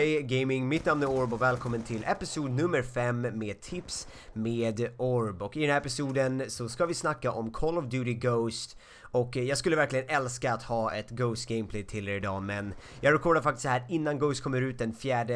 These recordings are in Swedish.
Play Gaming, mitt namn är Orb och välkommen till episod nummer 5 med tips med Orb. Och i den här episoden så ska vi snacka om Call of Duty Ghost och eh, jag skulle verkligen älska att ha ett Ghost Gameplay till er idag men jag rekordar faktiskt här innan Ghost kommer ut den 4,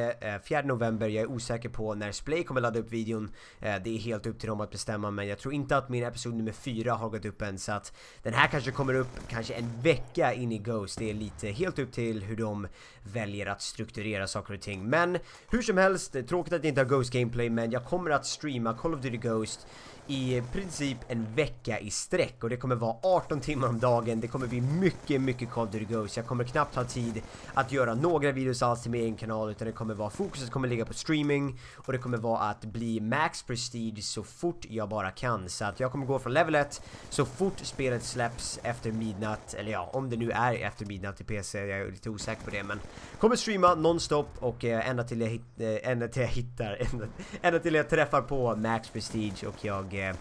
4 eh, november. Jag är osäker på när Splay kommer ladda upp videon. Eh, det är helt upp till dem att bestämma men jag tror inte att min episod nummer 4 har gått upp än så att den här kanske kommer upp kanske en vecka in i Ghost. Det är lite helt upp till hur de väljer att strukturera saker och ting. Men hur som helst, det är tråkigt att jag inte har Ghost Gameplay men jag kommer att streama Call of Duty Ghost i princip en vecka i sträck och det kommer vara 18 timmar om dagen, det kommer bli mycket, mycket Call of Duty Ghost. Jag kommer knappt ha tid att göra några videos alls till min egen kanal utan det kommer vara, fokuset kommer ligga på streaming och det kommer vara att bli max prestige så fort jag bara kan. Så att jag kommer gå från level 1 så fort spelet släpps efter midnatt, eller ja, om det nu är efter midnatt i PC, jag är lite osäker på det men kommer streama nonstop och eh, ända till jag, hit, eh, ända till jag hittar, ända, ända till jag träffar på max prestige och jag jag,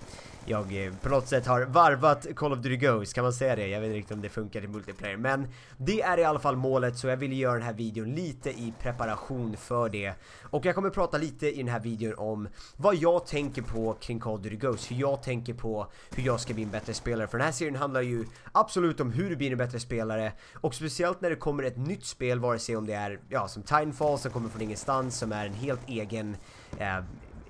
jag eh, på något sätt har varvat Call of Duty Ghost, kan man säga det? Jag vet inte riktigt om det funkar i multiplayer, men det är i alla fall målet så jag vill göra den här videon lite i preparation för det. Och jag kommer prata lite i den här videon om vad jag tänker på kring Call of Duty Ghost, hur jag tänker på hur jag ska bli en bättre spelare. För den här serien handlar ju absolut om hur du blir en bättre spelare och speciellt när det kommer ett nytt spel, vare sig om det är, ja, som Titanfall som kommer från ingenstans, som är en helt egen eh,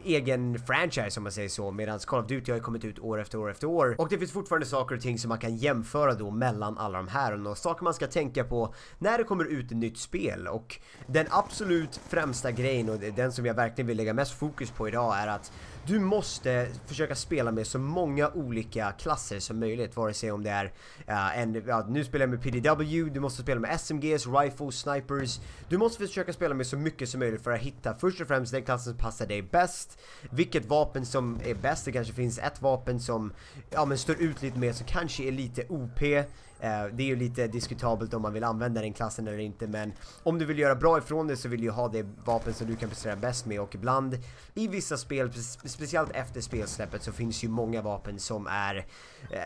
egen franchise om man säger så. Medan Call of Duty har ju kommit ut år efter år efter år. Och det finns fortfarande saker och ting som man kan jämföra då mellan alla de här. Och saker man ska tänka på när det kommer ut ett nytt spel. Och den absolut främsta grejen och den som jag verkligen vill lägga mest fokus på idag är att du måste försöka spela med så många olika klasser som möjligt, vare sig om det är uh, en, ja, nu spelar jag med PDW, du måste spela med SMGs, rifles, snipers. Du måste försöka spela med så mycket som möjligt för att hitta först och främst den klassen som passar dig bäst, vilket vapen som är bäst, det kanske finns ett vapen som ja, men står ut lite mer, som kanske är lite OP, Eh, det är ju lite diskutabelt om man vill använda den klassen eller inte men om du vill göra bra ifrån det så vill du ha det vapen som du kan prestera bäst med. Och ibland i vissa spel, speciellt efter spelsläppet så finns ju många vapen som är eh,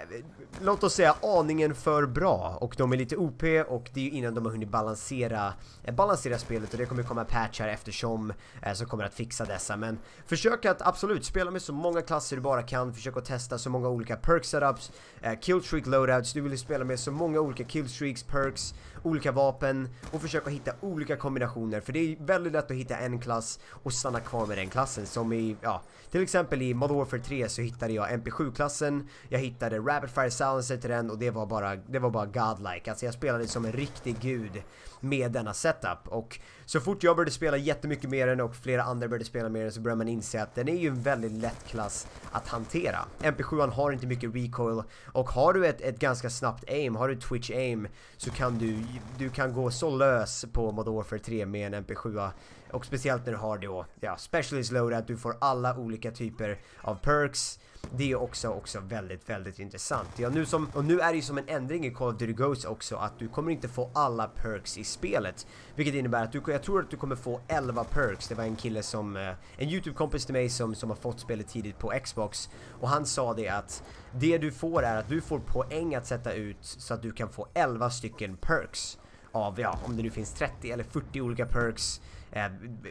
låt oss säga aningen för bra. Och de är lite OP och det är ju innan de har hunnit balansera, eh, balansera spelet. Och det kommer komma patchar eftersom eh, som kommer att fixa dessa. Men försök att absolut spela med så många klasser du bara kan, försök att testa så många olika perk setups, eh, killstreak loadouts, du vill spela med så många olika killstreaks, perks, olika vapen och försök att hitta olika kombinationer. För det är väldigt lätt att hitta en klass och stanna kvar med den klassen. Som i, ja, till exempel i Modern Warfare 3 så hittade jag MP7-klassen, jag hittade Rapid Fire Silencer till den och det var bara, det var bara godlike, alltså jag spelade som en riktig gud med denna setup. Och så fort jag började spela jättemycket med den och flera andra började spela med den så började man inse att den är ju en väldigt lätt klass att hantera. MP7 har inte mycket recoil och har du ett, ett ganska snabbt aim, har du Twitch aim så kan du, du kan gå så lös på Modern Warfare 3 med en MP7 och speciellt när du har då, ja, specialist loadout, du får alla olika typer av perks det är också, också väldigt, väldigt intressant. Ja, nu som, och nu är det ju som en ändring i Call of Duty Ghosts också att du kommer inte få alla perks i spelet. Vilket innebär att du, jag tror att du kommer få 11 perks. Det var en kille som, eh, en YouTube-kompis till mig som, som har fått spelet tidigt på Xbox. Och han sa det att det du får är att du får poäng att sätta ut så att du kan få 11 stycken perks. Av, ja, om det nu finns 30 eller 40 olika perks. Eh,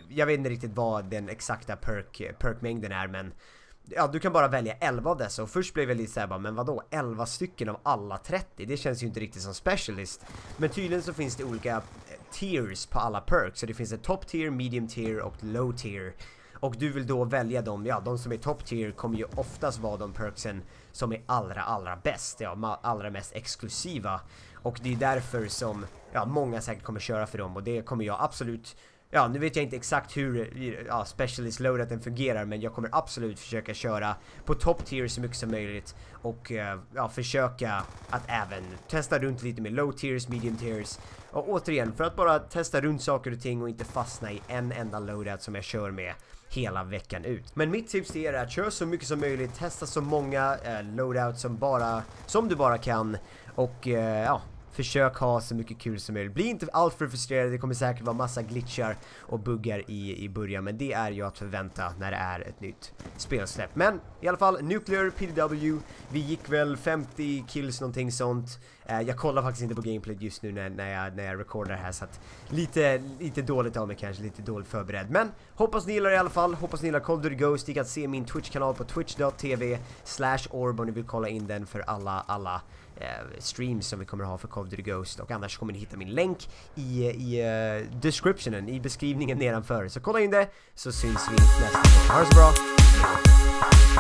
jag vet inte riktigt vad den exakta perk, perkmängden är men Ja, du kan bara välja 11 av dessa och först blev jag lite såhär bara, men vadå 11 stycken av alla 30? Det känns ju inte riktigt som specialist. Men tydligen så finns det olika eh, tiers på alla perks, så det finns en top tier, medium tier och low tier. Och du vill då välja dem, ja de som är top tier kommer ju oftast vara de perksen som är allra allra bäst, ja allra mest exklusiva. Och det är därför som, ja många säkert kommer köra för dem och det kommer jag absolut Ja, nu vet jag inte exakt hur ja, specialist loadouten fungerar men jag kommer absolut försöka köra på top tier så mycket som möjligt och eh, ja, försöka att även testa runt lite med low tiers, medium tiers och återigen för att bara testa runt saker och ting och inte fastna i en enda loadout som jag kör med hela veckan ut. Men mitt tips till er är att köra så mycket som möjligt, testa så många eh, loadouts som bara, som du bara kan och eh, ja, försök ha så mycket kul som möjligt. Bli inte alltför frustrerad, det kommer säkert vara massa glitchar och buggar i, i början, men det är ju att förvänta när det är ett nytt spelsläpp. Men i alla fall, Nuclear PDW, vi gick väl 50 kills någonting sånt. Eh, jag kollar faktiskt inte på gameplay just nu när, när, jag, när jag recordar här så att lite, lite dåligt av mig kanske, lite dåligt förberedd. Men hoppas ni gillar det i alla fall, hoppas ni gillar Call of Duty Ghost. Ni kan se min Twitch-kanal på twitch.tv slash orb om ni vill kolla in den för alla, alla Eh, streams som vi kommer ha för Call of Duty Ghost och annars kommer ni hitta min länk i, eh, i uh, descriptionen, i beskrivningen nedanför. Så kolla in det så syns vi nästa gång. Ha det så bra!